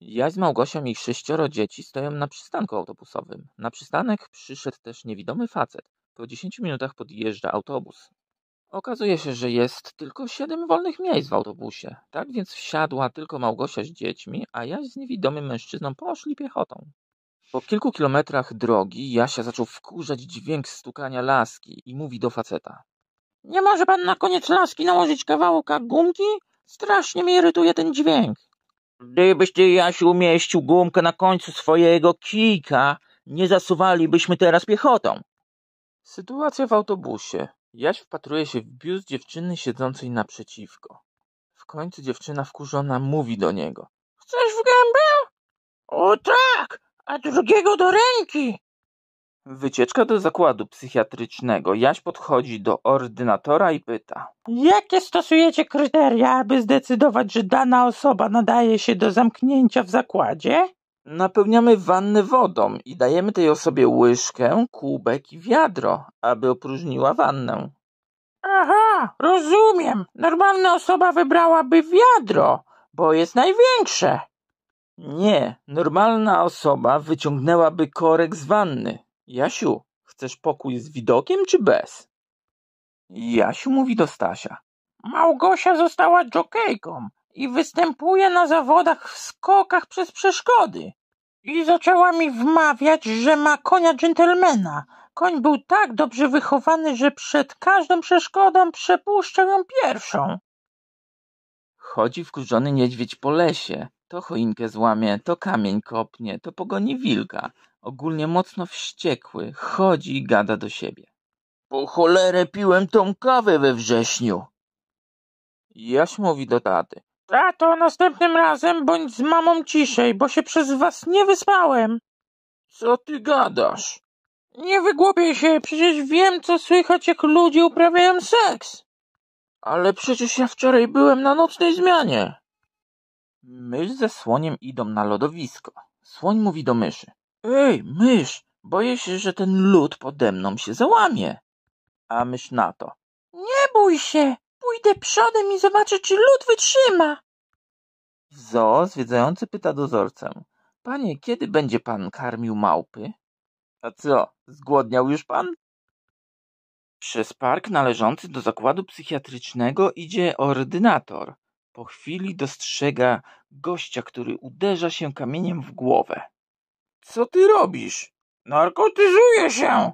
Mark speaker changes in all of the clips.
Speaker 1: Jaś z Małgosią i sześcioro dzieci stoją na przystanku autobusowym. Na przystanek przyszedł też niewidomy facet. Po dziesięciu minutach podjeżdża autobus. Okazuje się, że jest tylko siedem wolnych miejsc w autobusie. Tak więc wsiadła tylko Małgosia z dziećmi, a Jaś z niewidomym mężczyzną poszli piechotą. Po kilku kilometrach drogi Jasia zaczął wkurzać dźwięk stukania laski i mówi do faceta.
Speaker 2: Nie może pan na koniec laski nałożyć kawałka gumki? Strasznie mnie irytuje ten dźwięk.
Speaker 3: Gdybyś ty, Jasiu, umieścił gumkę na końcu swojego kijka, nie zasuwalibyśmy teraz piechotą.
Speaker 1: Sytuacja w autobusie. Jaś wpatruje się w biust dziewczyny siedzącej naprzeciwko. W końcu dziewczyna wkurzona mówi do niego.
Speaker 2: Chcesz w gębę? O tak, a drugiego do ręki.
Speaker 1: Wycieczka do zakładu psychiatrycznego. Jaś podchodzi do ordynatora i pyta.
Speaker 2: Jakie stosujecie kryteria, aby zdecydować, że dana osoba nadaje się do zamknięcia w zakładzie?
Speaker 1: Napełniamy wannę wodą i dajemy tej osobie łyżkę, kubek i wiadro, aby opróżniła wannę.
Speaker 2: Aha, rozumiem. Normalna osoba wybrałaby wiadro, bo jest największe.
Speaker 1: Nie, normalna osoba wyciągnęłaby korek z wanny. Jasiu, chcesz pokój z widokiem czy bez? Jasiu mówi do Stasia.
Speaker 2: Małgosia została dżokejką i występuje na zawodach w skokach przez przeszkody. I zaczęła mi wmawiać, że ma konia dżentelmena. Koń był tak dobrze wychowany, że przed każdą przeszkodą przepuszczał ją pierwszą.
Speaker 1: Chodzi wkurzony niedźwiedź po lesie. To choinkę złamie, to kamień kopnie, to pogoni wilka. Ogólnie mocno wściekły, chodzi i gada do siebie.
Speaker 3: Po cholerę piłem tą kawę we wrześniu.
Speaker 1: Jaś mówi do taty.
Speaker 2: Tato, następnym razem bądź z mamą ciszej, bo się przez was nie wyspałem.
Speaker 3: Co ty gadasz?
Speaker 2: Nie wygłupiaj się, przecież wiem, co słychać, jak ludzie uprawiają seks.
Speaker 3: Ale przecież ja wczoraj byłem na nocnej zmianie.
Speaker 1: Mysz ze słoniem idą na lodowisko. Słoń mówi do myszy.
Speaker 3: Ej, mysz, boję się, że ten lód pode mną się załamie.
Speaker 1: A mysz na to.
Speaker 2: Nie bój się, pójdę przodem i zobaczę, czy lód wytrzyma.
Speaker 1: W zoo zwiedzający pyta dozorcę. Panie, kiedy będzie pan karmił małpy? A co, zgłodniał już pan? Przez park należący do zakładu psychiatrycznego idzie ordynator. Po chwili dostrzega gościa, który uderza się kamieniem w głowę.
Speaker 3: Co ty robisz? Narkotyzuję się!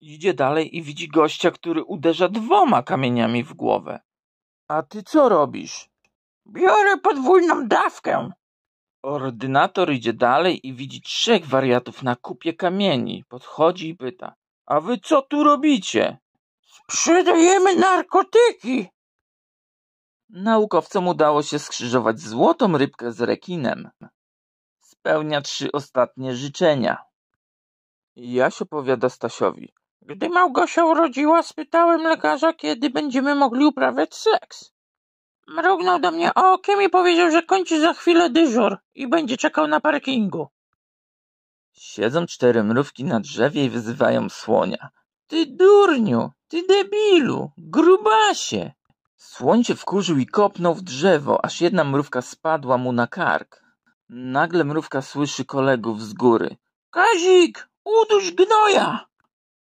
Speaker 1: Idzie dalej i widzi gościa, który uderza dwoma kamieniami w głowę. A ty co robisz?
Speaker 2: Biorę podwójną dawkę.
Speaker 1: Ordynator idzie dalej i widzi trzech wariatów na kupie kamieni. Podchodzi i pyta. A wy co tu robicie?
Speaker 2: Sprzedajemy narkotyki.
Speaker 1: Naukowcom udało się skrzyżować złotą rybkę z rekinem. Spełnia trzy ostatnie życzenia. Jaś opowiada Stasiowi.
Speaker 2: Gdy Małgosia urodziła, spytałem lekarza, kiedy będziemy mogli uprawiać seks. Mrugnął do mnie okiem i powiedział, że kończy za chwilę dyżur i będzie czekał na parkingu.
Speaker 1: Siedzą cztery mrówki na drzewie i wyzywają słonia. Ty durniu, ty debilu, grubasie. Słoń się wkurzył i kopnął w drzewo, aż jedna mrówka spadła mu na kark. Nagle mrówka słyszy kolegów z góry.
Speaker 2: Kazik, uduś gnoja!